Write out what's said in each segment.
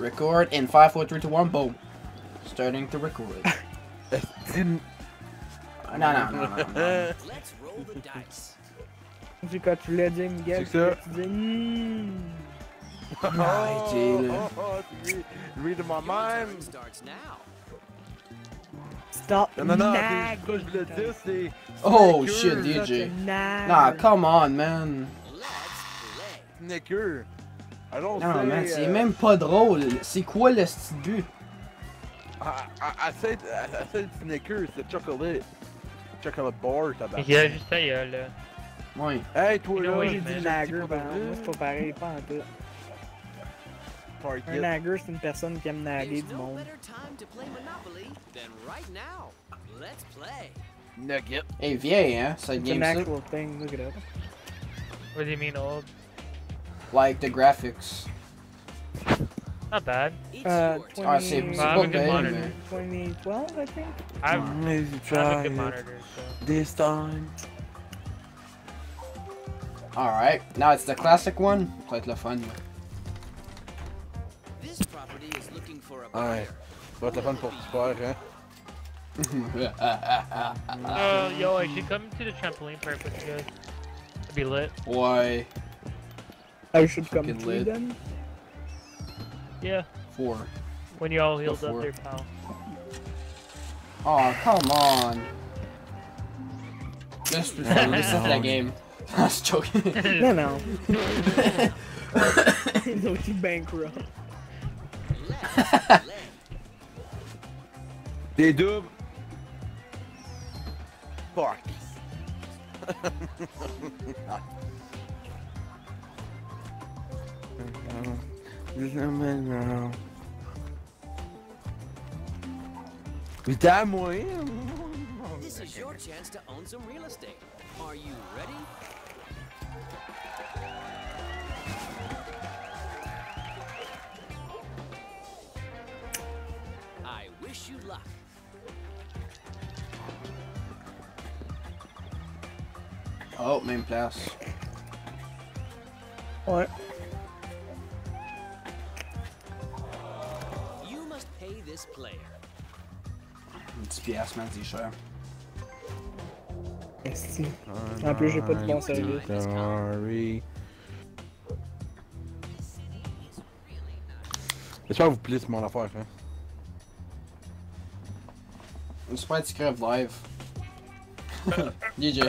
Record in 5, 4, 3, 2, 1, boom. Starting to record. Didn't. no, no, no, no, no. Let's roll the dice. C'est quand tu l'as dit, Miguel, C'est ça. tu dis hmm. Jalen. Oh, read, reading my mind. Starts now. Stop voulais dire, c'est. Oh shit, DJ. Nah, come on, man. Let's play. Snicker. I don't Non, man, c'est uh, même pas drôle. C'est quoi le petit but? I, said, I, said Snickers, c'est chocolate. Chocolate bar, tabac. Il a juste gueule, là. Ouais. Hey, toi là, j'ai dit nagger, petit ben, moi, c'est pas pareil, pas en tout. Un it. nagger, c'est une personne qui aime naguer du monde. Nugget. Hey, vieille, hein, It's an game ça. actual thing, look it up. What do you mean old? Like the graphics. Not bad. Uh, your turn. Ah, c'est 20, c'est I have pas a good monitor. 2012, I think? I have, Maybe I have a good monitor, so. this time. Alright, now it's the classic one. Ça va être fun. là. This property is looking for a Ouais. buyer. Ça va être le fun pour super, hein. Uh, yo, I should come to the trampoline park with you guys. It'd be lit. Why? I should come Fucking to lit. then. Yeah, Four. when you all healed up there, pal. Oh, come on. Just before this is the game. I was joking. Non, non. Ils ont été bankrupt. Let's play. Des doubles. Fuck. Putain. This is your chance to own some real estate. Are you ready? I wish you luck. Oh, main place. Ouais. 10 piastres, man, c'est cher. Esti. En plus, j'ai pas de bon service. Sorry. J'espère que vous plaît mon affaire, hein. J'espère que tu crèves live. DJ.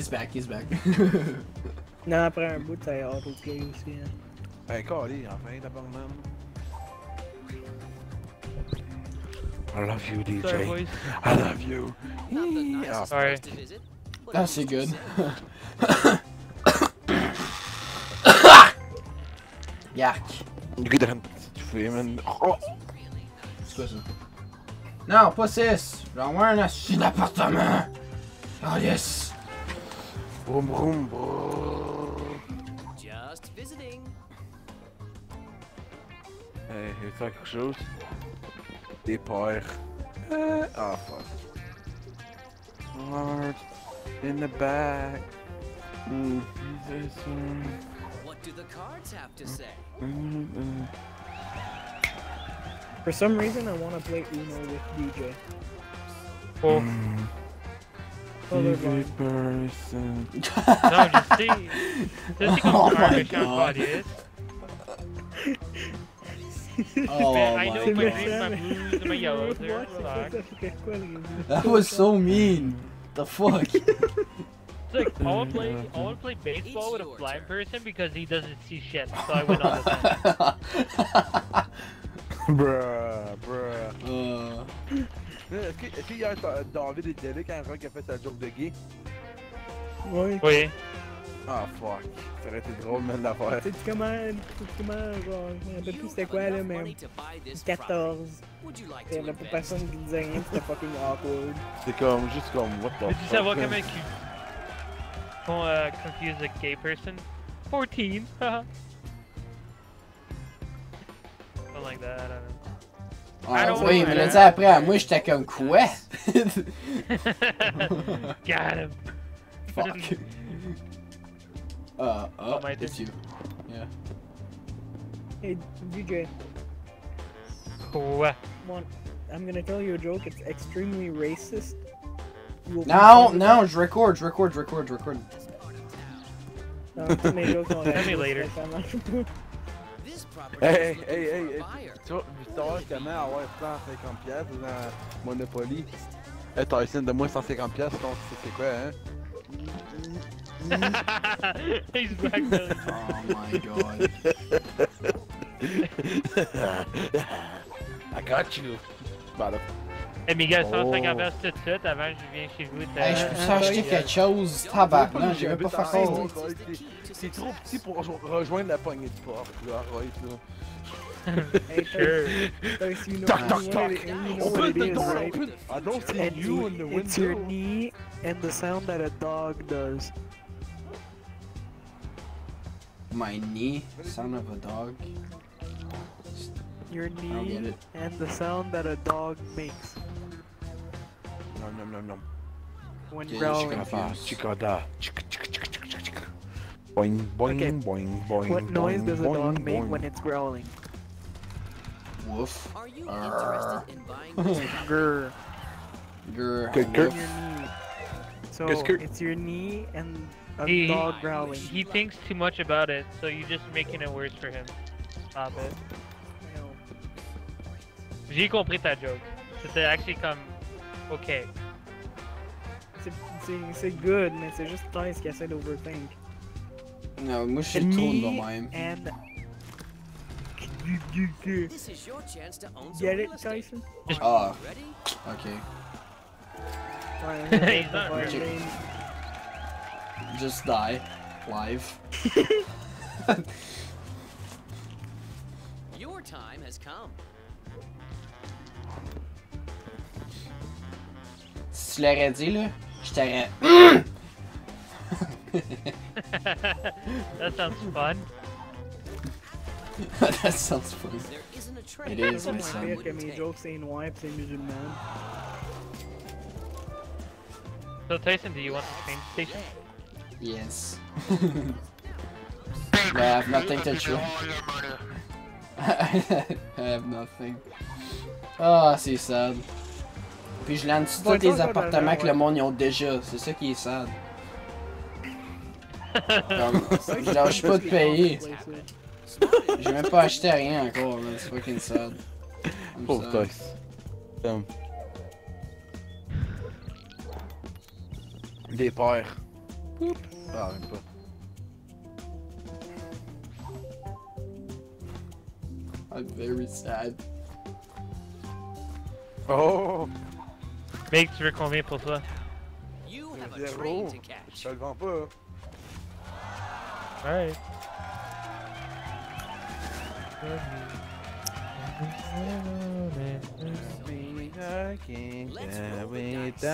He's back, he's back. Non, après un bout, ça auto-play aussi. Hein. Ben, calé, enfin, tabarnak. I love you, Sorry, DJ. boys. I love you. Yeah. Sorry. That's it's good. Yak. T'as une petite fille, man. Oh! C'est quoi ça? Non, pas 6. J'en veux un assis d'appartement. Oh yes. Vroom, vroom, vroom. Just visiting. Hey, il faire quelque chose? Des pères. Euh, ah, fuck. Lord, in the back. What do the cards have to say? mm. For some reason, I want to play Uno with DJ. Cool. Mm. Colorblind. Every person. No, just see. Just see Oh my God. body is. Oh Man, I know my my god. greens, my blues, and my yellows there. Relax. Ça fait quoi, les gars? That was so mean. The fuck? It's like, I want to play, I want to play baseball with a blind person because he doesn't see shit. So I went on the fence. bruh, bruh. uh, Est-ce que- est-ce qu'il y a un David et Derek quand Rock a fait sa joke de gay? Ouais. Oui. Ah fuck. Ça aurait été drôle, man, de la faire. Tu sais comment, comment, genre, je me rappelle plus c'était quoi là, mais 14. Il y avait pas personne qui disait rien, c'était fucking awkward. C'est comme, juste comme, what the Veux-tu fuck, savoir man. comment tu qu'on uh, confuse a gay person? 14. haha. Something like that, I don't know. Ah, I don't oui, know, mais le man. dit après, moi j'étais comme quoi? Got him. Fuck. Uh, oh, my it's you. Hey, DJ, Quoi? one, I'm gonna tell you a joke, it's extremely racist. You will Non, confirm non, je record, je record, je record, je record. that? Non, tous mes jokes sont Tell me later. Hey, hey, hey, tu vois, savoir comment avoir 150 piastres dans Monopoly? Hey Tyson, donne-moi 150 piastres, donc c'est quoi, hein? He's blackmailing. Oh my god. I got you! Eh, Miguel, Oh. 150 piastres tout de suite avant que je viens chez vous. t'as- Hey, je peux acheter quelque chose, tabarnak, j'ai même pas fait ça. C'est trop petit pour rejoindre la poignée de porte, là, arrête, là. Hey, Sure. Tyson, you know, Toc, toc, toc! what it- you know Open what the it is, door, open! I don't see And you in the the- it's your knee and the sound that a dog does. My knee, son of a dog. Your I get knee it. and the sound that a dog makes Non, non, non, non. when Okay, growling. chicken. Chicada. Chick, chick, chick, chick, chick, chick. Boing, boing, Okay. boing, boing, What noise boing, does a boing, dog make boing. when it's growling? Woof. Are you Arr. interested in buying this property? Grr. Grr. Good On grr. your knee. So it's your knee and a He- dog growling. He thinks too much about it, so you're just making it worse for him. Stop it. J'ai compris ta joke. C'était actually comme. Ok. C'est- C'est c'est good, mais c'est juste Tice qui essaie d'overthink. Non, moi je A suis trop de knee même. and. This is your chance to own Get it. Tyson? Ah. you ready? Ok. Ouais, He's not ouais, ready. mais- Just die. Live. Your time has come. Tu l'aurais dit là, je t'aurais. That sounds fun? That sounds funny. There isn't a trade. It is, moins ça. pire que mes jokes c'est noir pis c'est musulman. So Tyson, do you want the train station? Yes. I have nothing to show. I have nothing. Ah, c'est sad. Puis je lance tous les ça, appartements ça, que ouais. le monde y ont déjà. C'est ça qui est sad. Comme, je lâche pas de payer. J'ai même pas acheté rien encore, man. C'est fucking sad. I'm Pauvre. Tyson. Comme. Des pères. Ah, même pas. I'm very sad. Oh! Mec, tu veux combien pour toi? You have a Zéro. train to Je catch. te le vends pas. Alright. Let's roll the dice.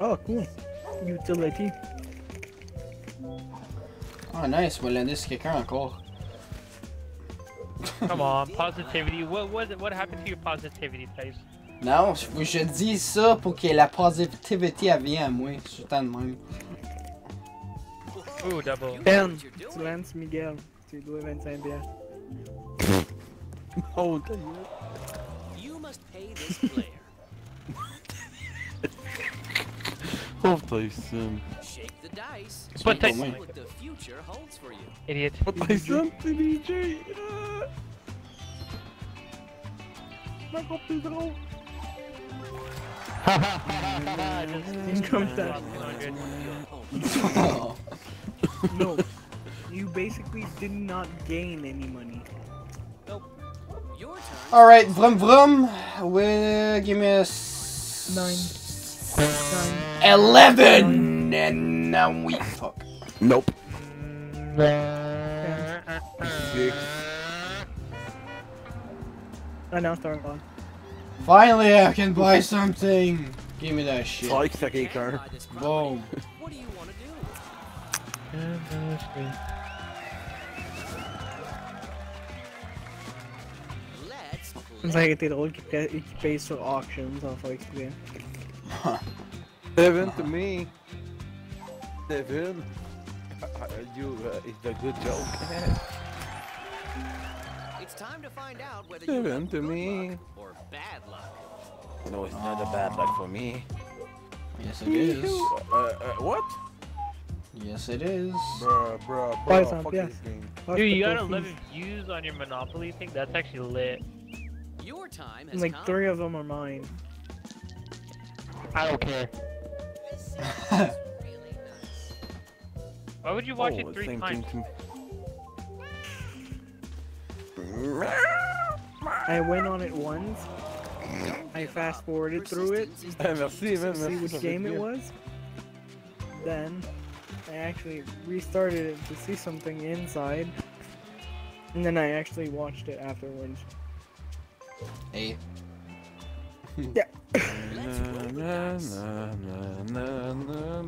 Oh, cool. Utility. Oh nice, moi l'année c'est quelqu'un encore. Come on, positivity. What what what happened to your positivity, Tyson? Non, je, je dis ça pour que la positivity elle vienne à moi. Je suis tant de même. Ooh, double. Ben, tu lances Miguel. Tu dois 25 piastres. Oh, ta gueule. You must pay this player. Pauvre Tyson. Shake the dice. Pas Idiot. Pauvre Tyson, c'est DJ. Ah. C'est encore plus drôle. Comme ça. Oh. No. you basically did not gain any money. Your turn. Alright, vroom vroom. We give me a s- Nine. Nine. Eleven and now we fuck. Nope. Ten. Six. I now start on. Finally, I can buy something. Give me that shit. Like sur quelqu'un. Buy this Boom. What do you want to do? Let's C'est ça qui était drôle qu'il pa- qu'il paye sur auction, sans faire exprès. Seven to me. Seven. You, uh, it's a good joke. It's time to find out whether you have to me. luck or bad luck. no, it's not a bad luck for me. Yes, it is. Uh, uh, what? Yes, it is. Bruh, bruh, bruh. cents, Fuck yeah. this game. Dude, you got 11 views on your Monopoly thing? That's actually lit. Your time has And like come. three of them are mine. I don't care. Why would you watch Oh, it three times? I went on it once. I fast forwarded through it Persistence is to. Merci, to Merci. see which game it was. Then I actually restarted it to see something inside. And then I actually watched it afterwards. Hey. Yeah. Na, na, na,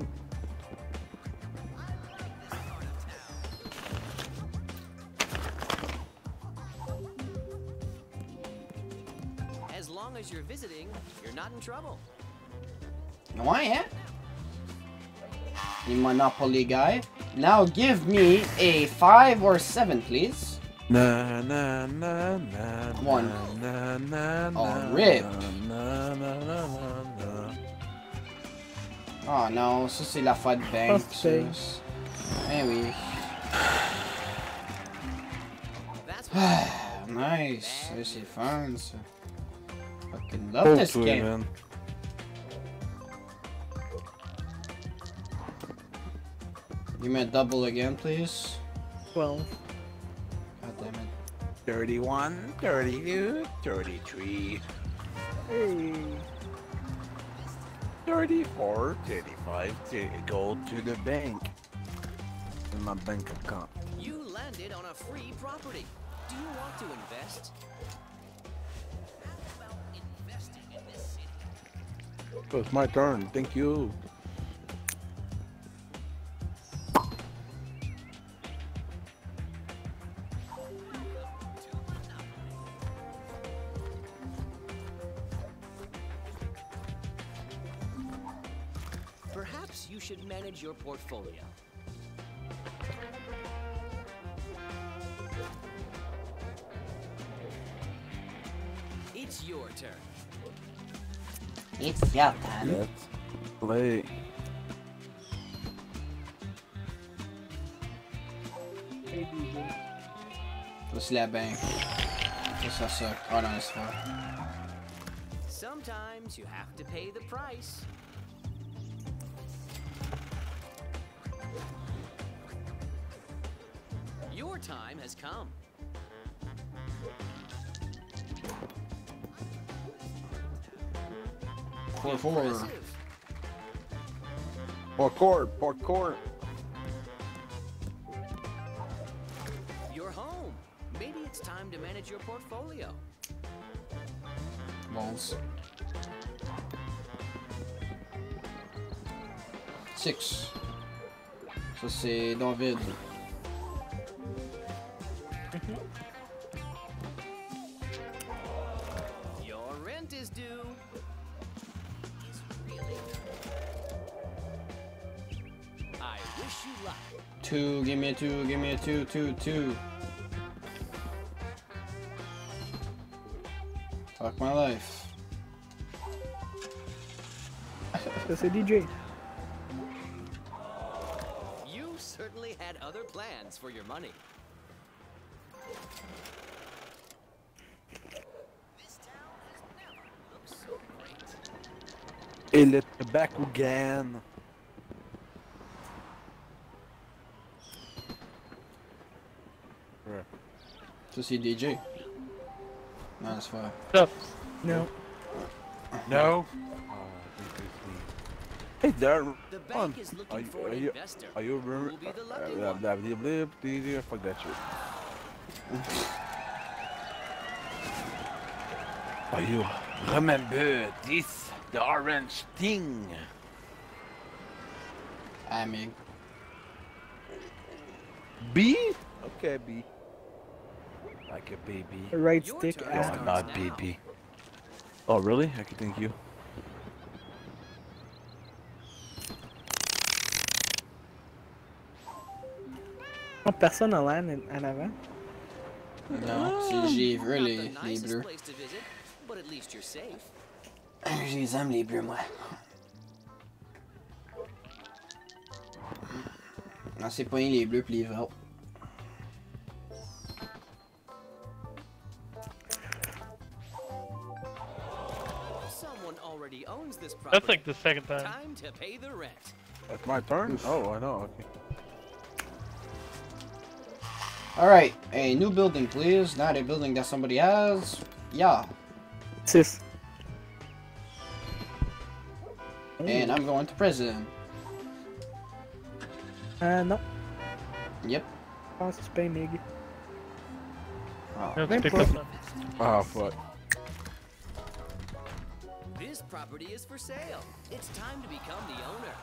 long as you're visiting, you're not in trouble. Why, eh? You Monopoly guy. Now give me a five or seven, please. Na, na, na, na, One. na, na, na, Oh, na, rip. na, na, na, na, na. Oh non, ça c'est la fois de bank. First ça. Eh oui. Nice. Ça, c'est fun, ça. Fucking love Oh, this game. man. Give me a double again, please. 12. God damn it. 31, 32, 33, Hey. 34, 35 to go to the bank. In my bank account. You landed on a free property. Do you want to invest? It's my turn. Thank you. Perhaps you should manage your portfolio. It's your turn. It's your turn. Let's play. Hey, DJ. Ça c'est la bank. Ça, ça suck. Oh non, c'est pas. Sometimes you have to pay the price. Your time has come. Four four. Impressive. Parkour, parkour. You're home. Maybe it's time to manage your portfolio. Balls. Six. Ça c'est David. Your Two, give me a two, give me a two, two, two. Fuck my life. Ça, c'est DJ. You certainly had other plans for your money. This town has never looked so great. Et le Bakugan. Ça, see DJ. Non, c'est pas. Stop. No. No. Hey there. The On. bank is Are you, for are you, investor. are you remember? Who will be the Uh, lucky blah, one? blah, blah, blah, blah, blah, Fuck that shit. Are you remember this? The orange thing. I mean. B? Okay, B. Like a baby. The right Your stick turn. No, I'm not now. baby. Oh, really? I can thank you. Oh, personne à l'âne en avant. Non, c'est j'ai vu les, les bleus. place to visit, but at least you're safe. Je les aime les bleus, moi. Non, c'est pas rien les bleus pis les verts. That's like the second time. Time to pay the rent. It's my turn? Oh, I know, okay. Alright, a new building, please. Not a building that somebody has. Yeah. 6. And I'm going to prison. Euh, no. Yep. Je pense que tu payes Mig. Oh. Let's Même pick pas. up now. Ah, fuck. This property is for sale. It's time to become the owner.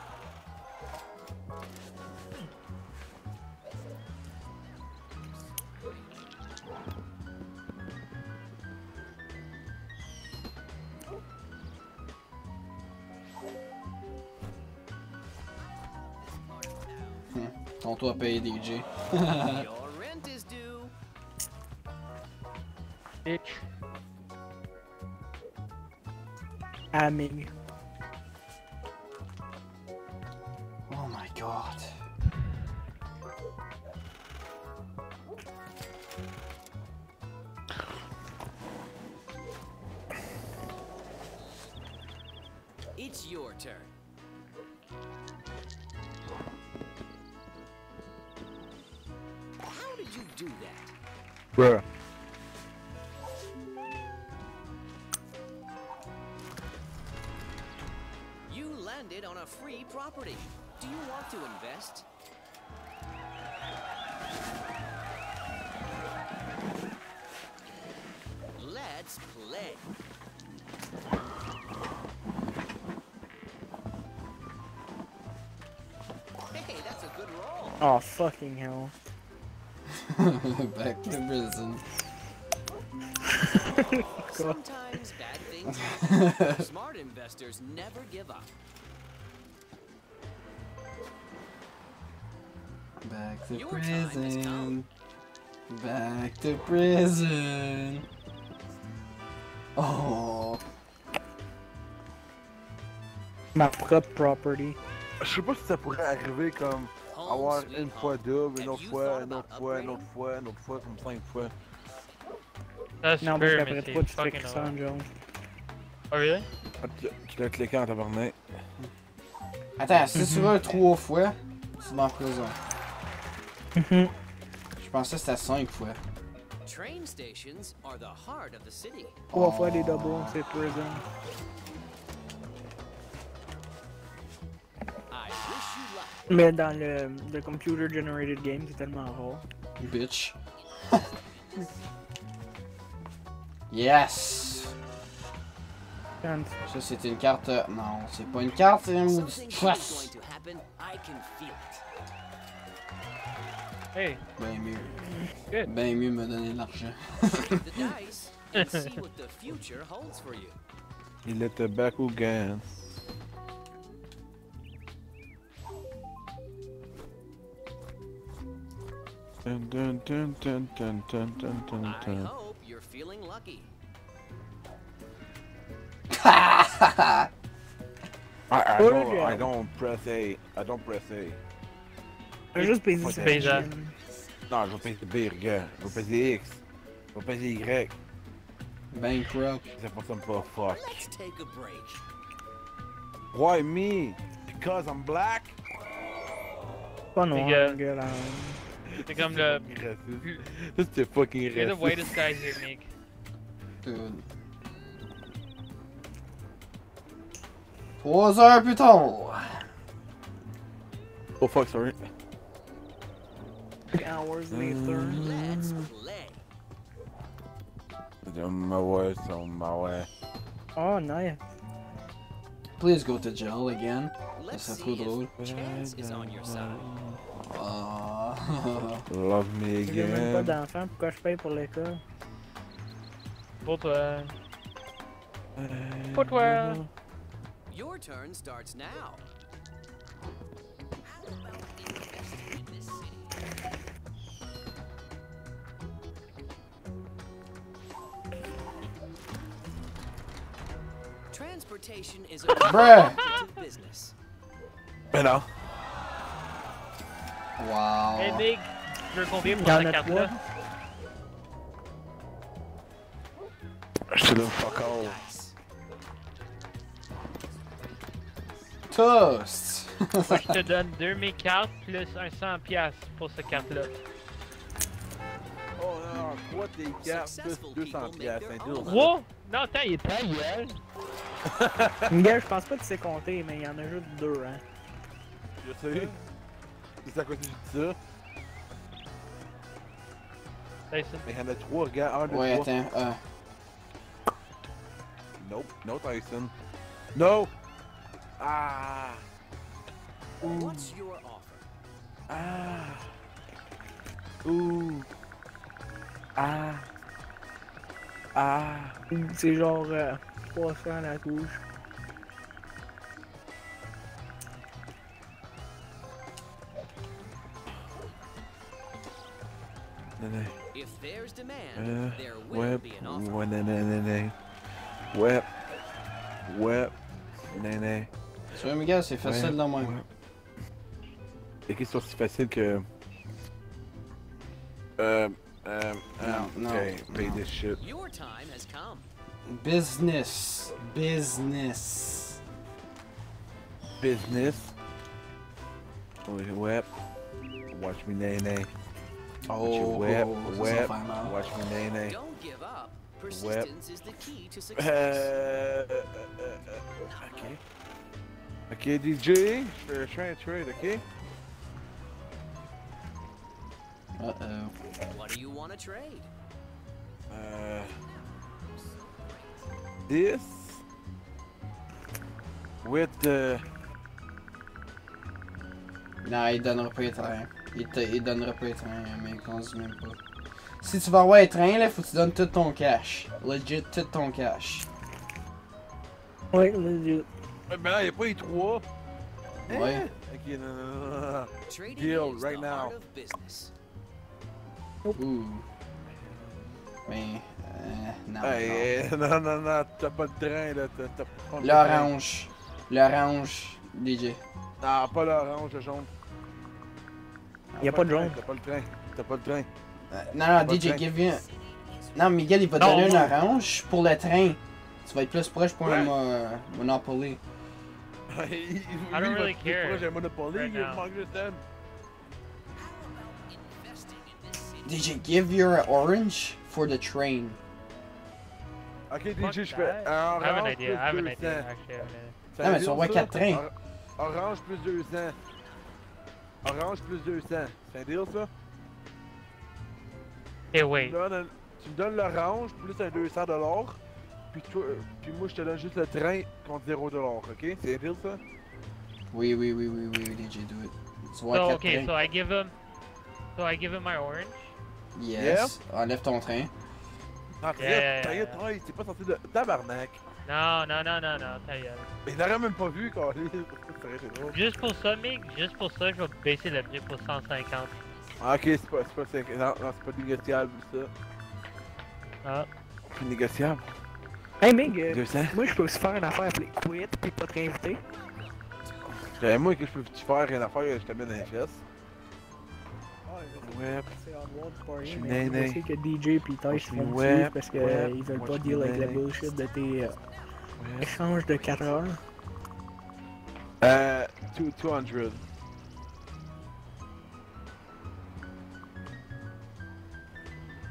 Ton toit paye DJ. Your rent is due. Bitch. À Mig. Oh my god. It's your turn. How did you do that? Bruh. Oh, fucking hell. Back to prison. Sometimes bad things happen. Smart investors never give up. Back to Your prison. Back to prison. Oh. Ma propre property. Je sais pas si ça pourrait arriver comme Home avoir une fois double, une autre fois, une autre fois, une autre fois, une autre fois, comme cinq fois. That's Non, scheme. toi, tu fais que ça. Oh really? Ah, Tu tu l'as cliqué en tabarnak. Attends, si tu veux trois fois, tu vas en prison. Mhm. Je pensais que c'était cinq fois. Train stations are the heart of the city. Trois fois des doubles, c'est prison. Mais dans le, le computer generated game, c'est tellement rare. Bitch. yes! Ça, c'est une carte. euh, Non, c'est pas une carte, c'est une. Hey, Ben mieux. Good. Ben mieux me donner de l'argent. Take the dice and Dun, dun, dun, dun, dun, dun, dun, dun, I hope you're feeling lucky. I, I don't, yeah. I don't press A. I don't press A. J'ai juste baisé Faut ça. baiser. Non, je vais peser B, regarde. Je vais peser X. Je vais Y. Bankrupt. Ça fonctionne pas, fuck. Let's take a break. Why me? Because I'm black? Pas noir, Miguel. Miguel. Hein. C'est comme le. Raciste. Ça, c'était fucking You're the raciste. whitest guy here, Meek. Dude. Trois heures plus tard. Oh fuck, sorry. Hours later. Let's play. C'est ma ouais, c'est ma ouais. Oh, nice. Please go to jail again. Let's see a good if chance is on your side. Ah. Love me J'ai même pas again. d'enfant, pourquoi je paye pour l'école? Pour toi. Pour toi. Your turn starts now. Transportation is a business. Mais non. Wow. Hey, Meek, tu veux combien pour Y'en ta a carte trois. là? Je te donne fuck all. Toast. Moi, je te donne deux mes cartes plus un 100$ piastres pour cette carte-là. Oh non, quoi tes cartes plus 200 piastres, un deal. Wow! Non, attends, il est pas gueule. Miguel, je pense pas que tu sais compter, mais il y en a juste deux, hein. Je sais. C'est à quoi tu dis ça? Tyson. Mais il y en a trois, regarde, un, deux, Ouais, trois. attends. Ah. Nope, no Tyson. No! Ah! What's your offer? Ah! Ouh! Ah! Ah! C'est genre euh, 300 à la touche. If there's demand, there will ouais, be an offer. ouais. Ouais. Ouais. Non, non. Tu vois, Miguel, c'est facile de même. Ouais. Des questions aussi faciles que. Euh. Euh. Non, non. Ok, pay this shit. Your time has come. Business. Business. Business. Ouais, ouais. Watch me, nay, nay. Oh, Web, oh, ça, ça web. va faire mal. Watch me, nay, nay. Don't give up. Persistence is the key to uh, success. Euh. euh, euh, euh, Ok. Ok, DJ, je fais je fais un trade, ok? Uh-oh. What do you want to trade? Uh... This. With the. Non, il donnera pas les trains. Il, te, il donnera pas les trains, mais qu'on se dit même pas. Si tu vas avoir les trains, là, faut que tu donnes tout ton cash. Legit, tout ton cash. Ouais, legit. Mais là, il n'y a pas les trois. Ouais. Hein? Ok, non, non, non, non, non. Trading Deal right now. Ouh. Mais, euh, non. Hey, non, non, non, t'as pas de train, là. T'as, t'as pas non. de train. L'orange. L'orange, DJ. Non, pas l'orange, le jaune. Y a pas de jaune. T'as pas le train. T'as pas le train. Euh, non, non, DJ, give me... Non, Miguel, il va te donner non. un orange pour le train. Tu vas être plus proche pour Ouais. un mo- Monopoly. I don't really care J'ai un Monopoly, right manque juste un. DJ, give your orange for the train. Ok, DJ, je fais that. un I have an orange I have an 200. idea, actually. I have an idea. Ça Non, mais tu vas avoir ça? quatre trains. Or- Orange plus 200. Orange plus 200. C'est un deal, ça? Donnes, un- tu me donnes l'orange plus un 200 dollars. Puis, toi, euh, puis moi, je te donne juste le train contre 0 dollars, ok? C'est un deal, ça? Oui, oui, oui, oui, oui, DJ, do it. So, avoir quatre okay, trains. so I give him. So I give him my orange. Yes. Enlève ton train. Non, Yeah, yeah. rien, c'est pas censé de. Tabarnak! Non, non, non, non, non, ta gueule. Mais il l'aurait même pas vu, quand Juste pour ça, mec, juste pour ça, je vais baisser le prix pour 150. Ah, ok, c'est pas, c'est pas, cinq- non, non, c'est pas négociable, ça. Ah. C'est négociable. Hey, Mig, euh, 200. moi, je peux aussi faire une affaire appelée Quit pis pas te réinviter. Ben, moi, que je peux-tu faire une affaire, je te mets dans les fesses. Ouais. Je suis je sais que DJ pis suis font ouais, dessus parce qu'ils ouais. veulent pas deal avec la bullshit de tes euh, échanges de 4 heures. Euh, two- 200.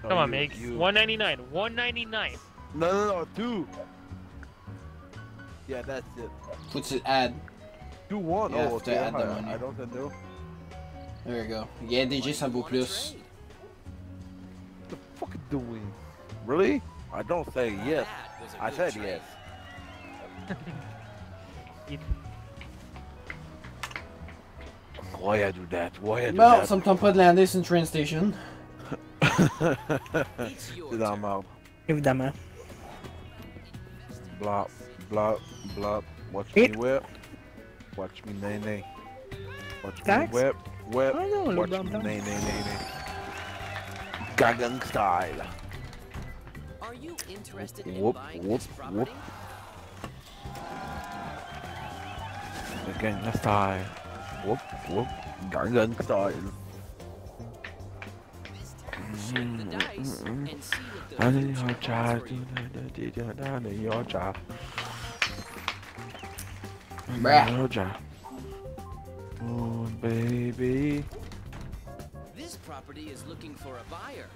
No, Come oh, on, you- Migs. you- 199. 199. No, no, no, two. Yeah, that's it. Faut que tu add. Two one. Yeah, oh, to okay. add I, money. I don't know. There you go. Yeah, DJ, ça vaut plus. What the fuck you doing? Really? I don't say yes. That was a I good said trade. yes. Why I do that? Why I do Bon, that? ça me tente pas de lander sur une train station. It's your C'est dans la turn. merde. Évidemment. Blop, blop, blop. Watch It- me whip. Watch me nay nay. Watch Tax? me whip, whip. Watch me nay nay nay nay. Gagang style. Are you interested in Whoop, buying whoop, this whoop. property? Gagang style. Whoop, whoop. Gagang style. Shake the dice and see what the Honey, future your child, you. honey, your child. Bruh. Your child. Oh, baby. This property is looking for a buyer.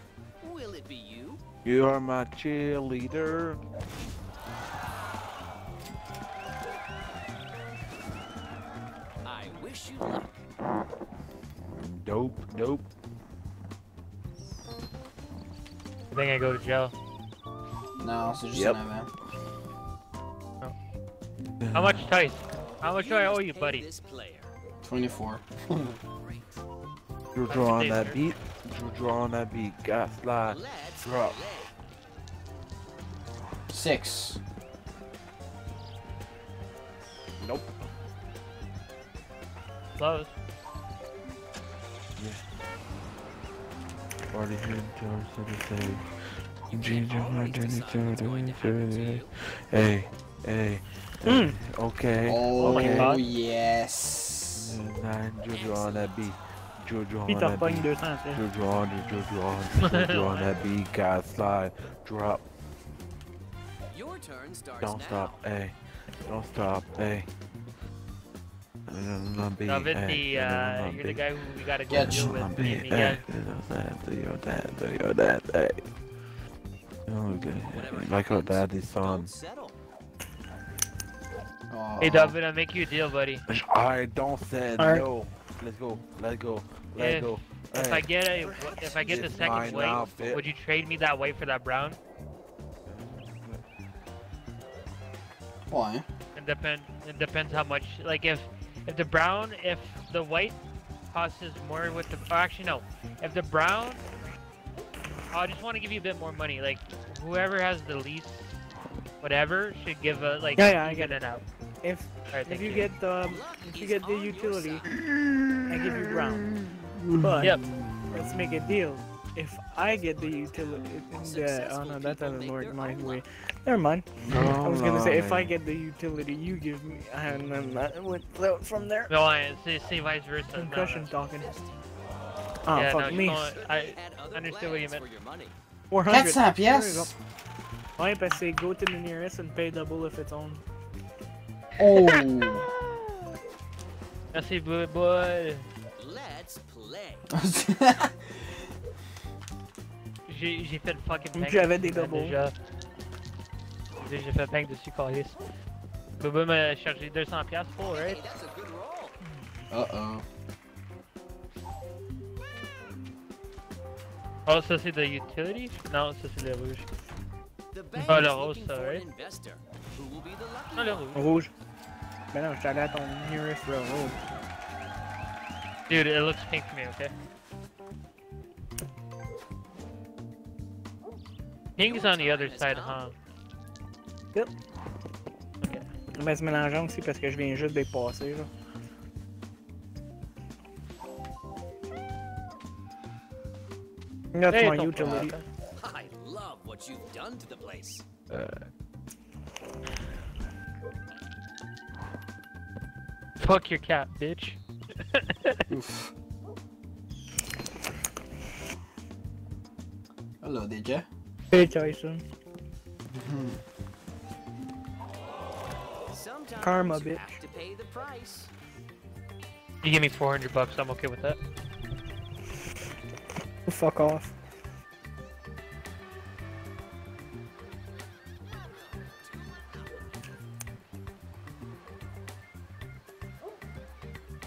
Will it be you? You're my cheerleader. Dope, dope. I think I go to jail. No, c'est juste Yep. en avant. Oh. How much, Tice? How much do I owe you, buddy? 24. Great. Juju on David. that beat. Juju on that beat. Gaslight. Let's Drop. Six. Close. Party here to the say. Ginger, always decide what's going to happen. Hey, hey. Mm. Okay. Oh, my God. yes. Nine Juju on that beat. Juju on that beat. 200, tu sais. Juju on it, Juju on it, Juju on that beat. Gaslight. Drop. Your turn starts Don't now. stop. Hey. Don't stop. Hey. Beat, David, the, uh, you're the guy who we gotta go deal you, with. My Me beat, and hey. Do your dad, do your dad, hey. Okay. Whatever Like our happens, daddy's son. Don't settle. Oh. Hey, David, I'll make you a deal, buddy. I don't say Alright. no. Let's go. Let's go. Let's If- go. If Hey. I get a, if I get the second mine white, now, would you trade me that white for that brown? Ouais. It depend. It depends how much. Like if, if the brown, if the white costs more with the. Or actually, no. If the brown, I just want to give you a bit more money. Like whoever has the least, whatever, should give a like. Yeah, yeah, I get it out. If Alright, if you you. get the um, if you get the utility. I give you brown. But Yep. let's make a deal. If I get the utility, the, oh no, that doesn't work my way. Never mind. I was gonna say if I get the utility, you give me, and then that went from there. No, I say, say vice versa. No, no. Concussion talking. Oh yeah, fuck no, me. I Had understood what you plans meant. for your money. 400. 400 There you pièces. go. Ouais, parce que c'est go to the nearest and pay double if it's on. Oh. Merci, boy. boy. Let's play. J'ai fait le fucking tank j'avais des doubles. Déjà. J'ai fait tank dessus, Calis. Bobo m'a chargé 200$ piastres pour, right? roll. Uh-oh. Oh, ça c'est de utility? Non, ça c'est le rouge. Bank Oh, le rose, ça, right? Non, le one? rouge. Rouge. Ben non, je suis allé à ton nearest railroad. Dude, it looks pink to me, okay? Pink's on the other side, huh? Yep. Okay. Ben c'est mélangeant aussi parce que je viens juste de passer là. That's Hey, my utility. I love what you've done to the place. Uh. Fuck your cat, bitch. Ouf. Hello, DJ. Hey, Tyson. Sometimes Karma, bitch. You give me 400 bucks, I'm okay with that. Fuck off.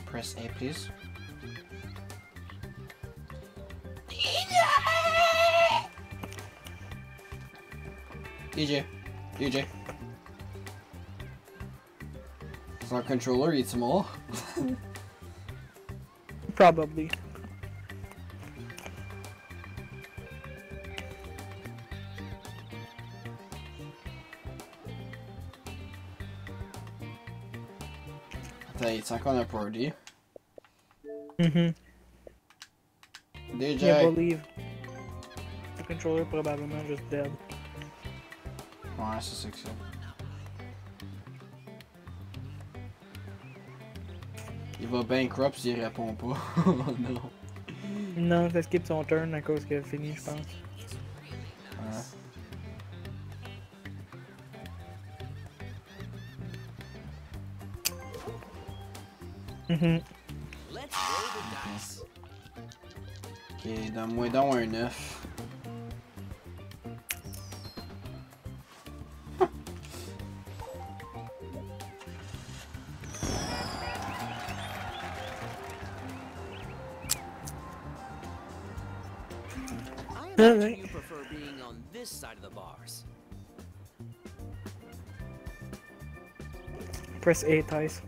Press A, please. DJ. DJ. It's not controller, it's more. Probably. Attends, it's encore un party. Mhm. DJ. Can't believe. The controller probablement just dead. Ouais, c'est ça que c'est. Il va bankrupt s'il répond pas. oh non. Non, ça skip son turn à cause qu'il a fini, je pense. Ouais. Mhm. Let's roll the dice. Ok, donne-moi donc un 9. You prefer being on this side of the bars. Press A, Tice.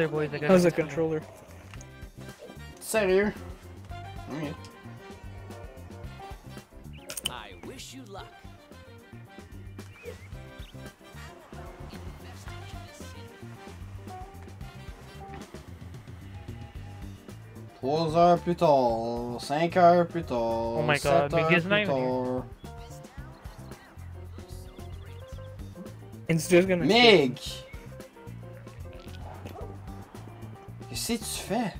Let's go there, boys. I got How's the controller? sérieux? Ok. I wish you luck. Trois heures plus tard, 5 heures plus tard, Oh my God, mais heures Gizmo plus tard. It's just gonna. skip. Mig! Qu'est-ce que tu fais?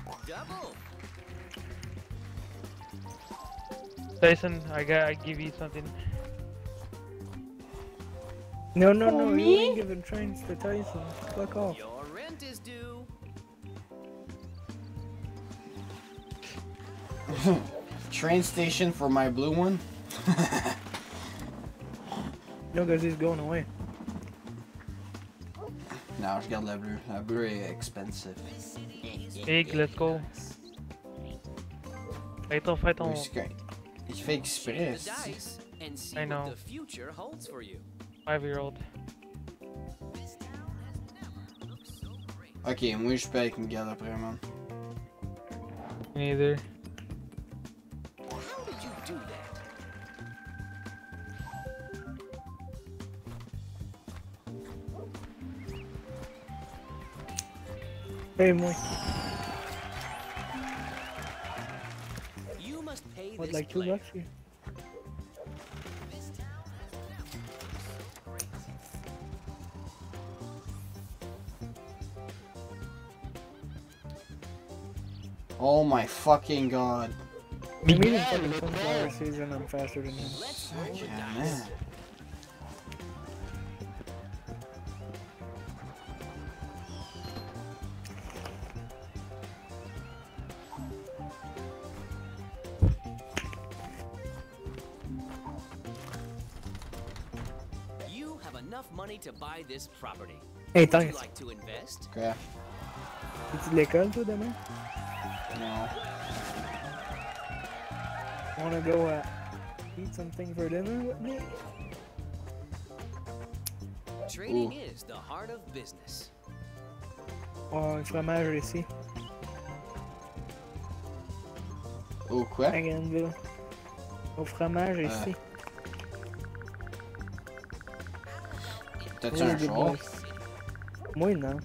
Tyson, I got. I give you something. No, no, For no. me? You ain't giving trains to Tyson. Fuck off. Your rent is due. Train station for my blue one? No, because he's going away. non, je garde la bleue. La bleue est expensive. Big, let's go. Fais-ton, fais-ton. Oui, c'est que- Il fait exprès. Shake the c'est- dice and see I know. what the future holds for you. Five-year-old. Ok, moi je peux avec une garde après, man. Neither. How did you do that? Hey, moi. Like two player. bucks here? Oh my fucking god. Me meeting fucking sunflower season, I'm faster than him. Let's roll buy this property. Hey, Would you thanks. like to invest? Quoi? C'est l'école, toi, demain? Non. Wanna go uh, eat something for dinner with me? Trading Ooh. is the heart of business. Oh, un fromage ici, Oh quoi? à Granville. Au fromage Ah. T'as-tu un char? Moi, non.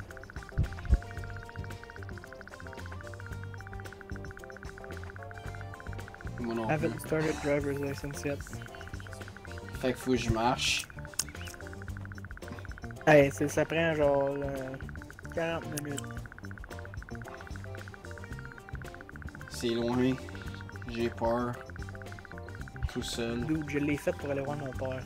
Moi non plus. haven't started driver's license yet. Fait que faut que je marche. Hey, ça prend genre euh, 40 minutes. C'est loin. J'ai peur. Tout seul. Dude, je l'ai fait pour aller voir mon père.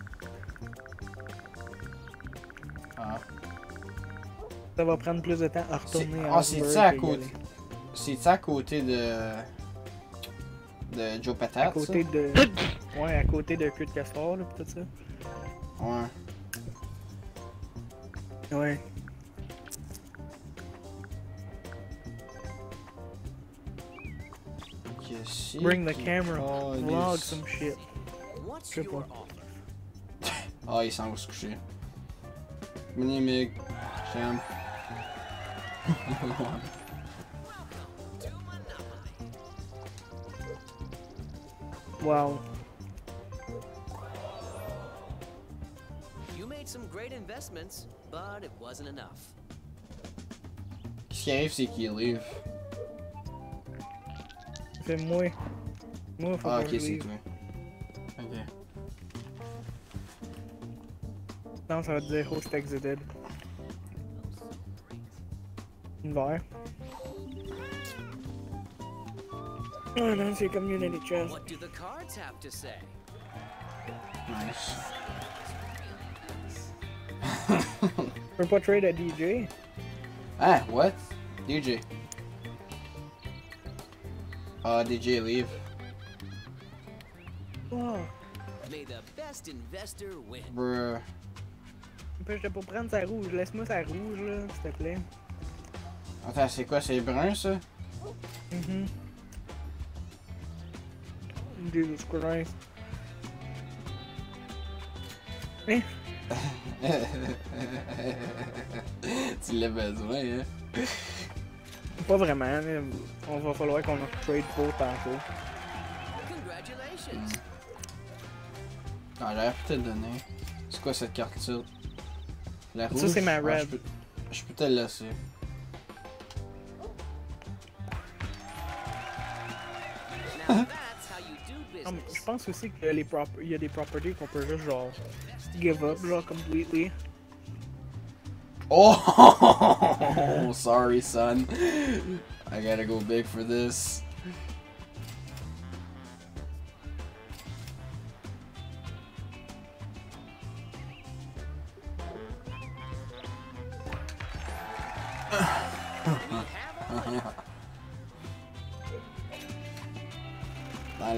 Ça va prendre plus de temps à C'est- retourner à Ah, c'est Harvard ça à côté. à côté de. De Joe Patat, À côté de. Ouais, à côté de Queue de Castor, là, tout ça. ça? Ouais. Ouais. Bring the camera. Vlog some shit. Your one. offer? Ah, il s'en va se coucher. Mini Mig. J'aime. To Wow. You made some great investments, but it wasn't enough. Qu'est-ce qui arrive, c'est qu'il livre. C'est moi. Moi, faut Ah, que ok, je c'est livre. toi. Ok. Non, ça va Vert. Oh non, c'est community chest. What do the cards have to say? Nice. Je peux pas trade à DJ. Ah, what? DJ. Ah, DJ leave. Oh. May the best investor win. Bruh. Je pour prendre sa rouge. Laisse-moi sa rouge, là, s'il te plaît. Attends, c'est quoi? C'est brun, ça? Mhm. Jesus Christ. tu l'as besoin, hein? Pas vraiment, mais on va falloir qu'on en trade pour tantôt. Congratulations. Ah, j'aurais le donner. C'est quoi cette carte-là? La rouge? Ça, c'est ma Ah, red. je peux- je peux te le laisser. Mais business. Je pense aussi des properties qu'on peut juste genre give up completely. Oh, sorry, son. I gotta go big for this.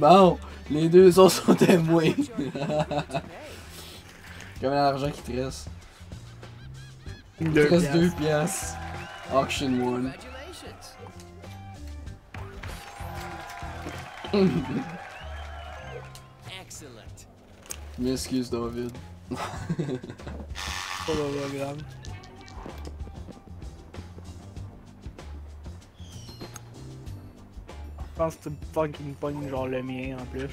bon, les deux autres sont témoins. Combien d'argent qui te reste? Il te reste deux pièces. Auction one. Congratulations. Excellent. Je m'excuse, David. Pas de pense que tu fucking pognes genre le mien en plus.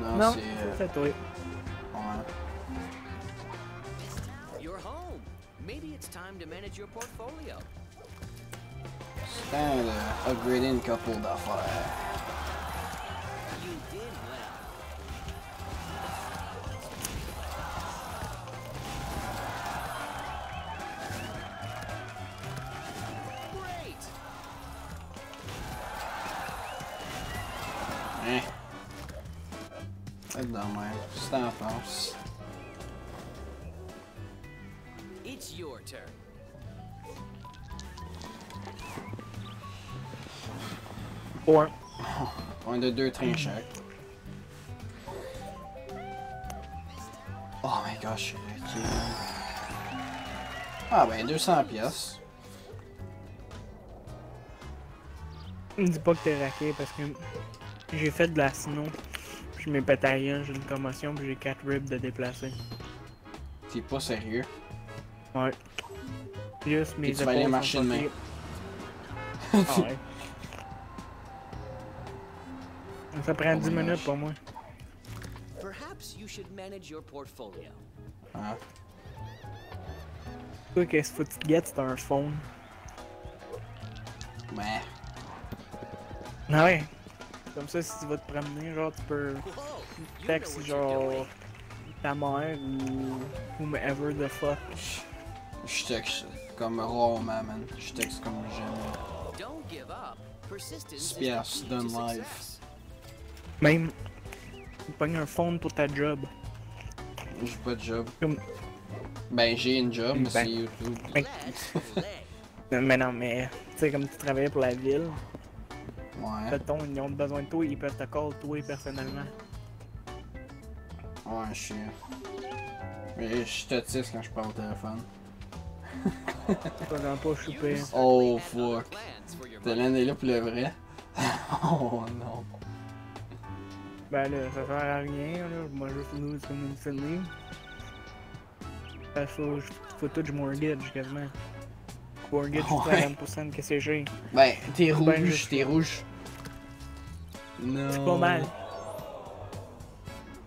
Non, Non, c'est. euh, c'est toi. ouais. You're home. Maybe it's time to manage your portfolio. C'est temps d'upgrader une couple d'affaires. Même. C'est. It's your turn. Four. On a deux trains chaque. Oh my gosh, ok. Ah ben 200 pièces. Dis pas que t'es raqué parce que j'ai fait de la snow. Je à la gueule, j'ai une commotion, puis j'ai 4 ribs de déplacer. T'es pas sérieux? Ouais. Juste mes tu vas aller marcher fuckées. Ah ouais. Ça prend 10 Oh my minutes gosh. pour moi. Perhaps you should manage your portfolio. Ah. Toi, qu'est-ce qu'il faut que tu te guettes, c'est un phone? Ouais. Ah ouais. Comme ça, si tu vas te promener, genre, tu peux texte genre ta mère ou whomever the fuck. Je texte comme rarement, man. Je texte comme jamais. Spias, live. success. Même, tu pognes un phone pour ta job. J'ai pas de job. Comme- Ben, j'ai une job, mais Ben. c'est YouTube. Ben-. Mais non, mais, tu sais, comme tu travaillais pour la ville, Ouais. mettons, ils ont besoin de toi, ils peuvent te call, toi, personnellement. Ouais, je suis. Mais je suis autiste quand je parle au téléphone. Pas choupé. Oh fuck. Dylan est là pour le vrai. oh non. Ben là, ça sert à rien, là. Moi, juste lose comme une. Ben, faut, faut tout je mortgage, quasiment. Mortgage, Ouais. 40% que c'est. Ben, t'es Ben, rouge, t'es rouge. C'est pas mal.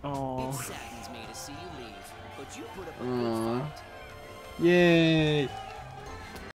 Oh. It saddens me to see you leave, but you put up a good fight. Yay!